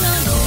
者